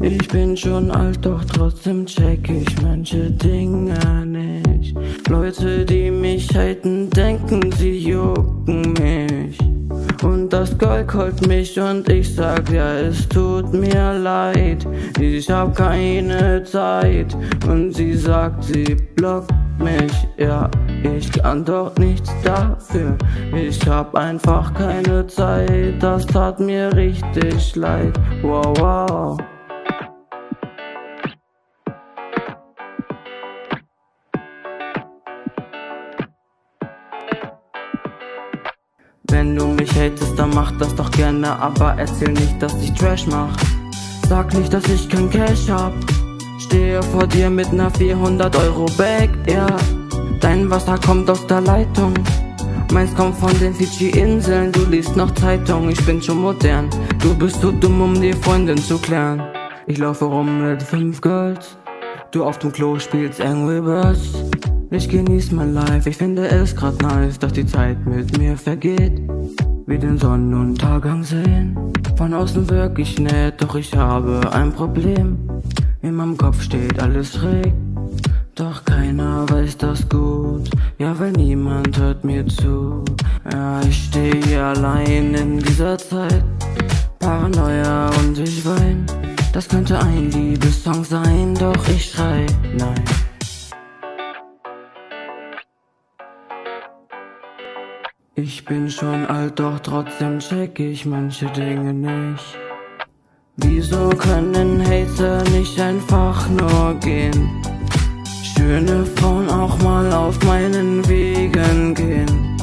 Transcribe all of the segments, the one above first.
Ich bin schon alt, doch trotzdem check ich manche Dinge nicht. Leute, die mich haten, denken, sie jucken mich. Und das Gold holt mich und ich sag ja, es tut mir leid. Ich hab keine Zeit. Und sie sagt, sie blockt mich, ja, ich kann doch nichts dafür. Ich hab einfach keine Zeit, das tat mir richtig leid. Wow, wow. Wenn du mich hatest, dann mach das doch gerne, aber erzähl nicht, dass ich Trash mach. Sag nicht, dass ich kein Cash hab. Stehe vor dir mit ner 400 Euro Bag, ja. Dein Wasser kommt aus der Leitung. Meins kommt von den Fidschi-Inseln, du liest noch Zeitung, ich bin schon modern. Du bist zu dumm, um die Freundin zu klären. Ich laufe rum mit fünf Girls. Du auf dem Klo spielst Angry Birds. Ich genieß mein Life, ich finde es grad nice, dass die Zeit mit mir vergeht. Wie den Sonnenuntergang sehen. Von außen wirklich nett, doch ich habe ein Problem. In meinem Kopf steht alles schräg. Doch keiner weiß das gut. Ja, weil niemand hört mir zu. Ja, ich stehe allein in dieser Zeit. Paranoia und ich wein. Das könnte ein Liebessong sein, doch ich schrei, nein. Ich bin schon alt, doch trotzdem check ich manche Dinge nicht. Wieso können Hater nicht einfach nur gehen? Schöne Frauen auch mal auf meinen Wegen gehen.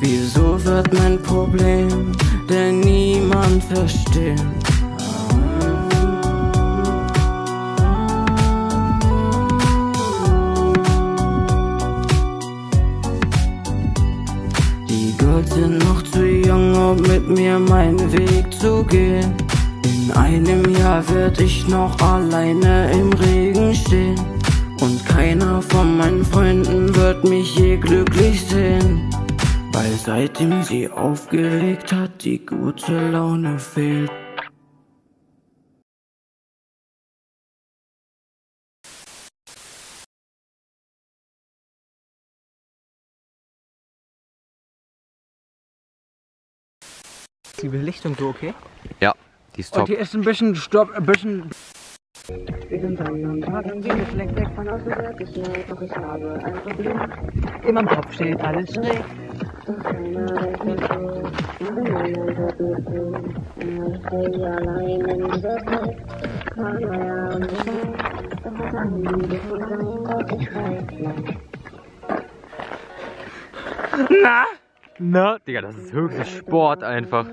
Wieso wird mein Problem denn niemand verstehen? Die Girls sind noch zu jung, um mit mir meinen Weg zu gehen. In einem Jahr werd ich noch alleine im Regen stehen. Und keiner von meinen Freunden wird mich je glücklich sehen. Weil seitdem sie aufgelegt hat, die gute Laune fehlt. Die Belichtung so okay? Ja, die ist Und top. hier ist ein bisschen Stopp, ein bisschen. Wir sind Sonnenuntergang, wir schlägt weg von außen wirklich nett, doch ich habe ein Problem. In meinem Kopf steht alles schräg. Weiß ich und ich weiß, ich. Na? Na? Digga, das ist höchster Sport einfach.